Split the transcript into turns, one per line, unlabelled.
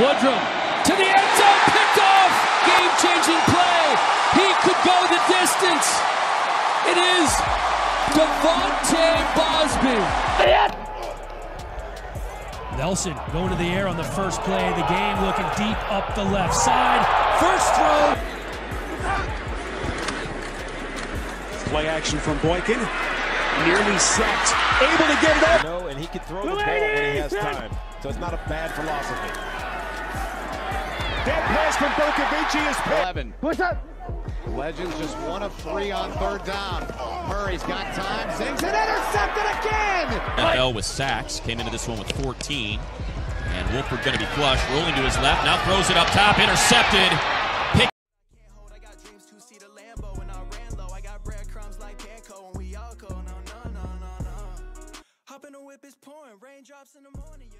Woodrum to the end zone, picked off. Game-changing play. He could go the distance. It is De'Vante Bausby.
Nelson going to the air on the first play of the game, looking deep up the left side. First throw.
Play action from Boykin. Nearly sacked. Able to get it up.
No, and he can throw the ball when he has time. So it's not a bad philosophy.
Dead pass from Bercovici is picked.
11. Push up. Legends just one of three on third down. Murray's got time. Zings it intercepted again.
NFL with sacks. Came into this one with 14. And Wolford going to be flush. Rolling to his left. Now throws it up top. Intercepted. Pick.
I got dreams to see the Lambo and I ran low. I got breadcrumbs like Panko and we all go. No, no, no, no, no. Hop in the whip, it's pouring. Raindrops in the morning.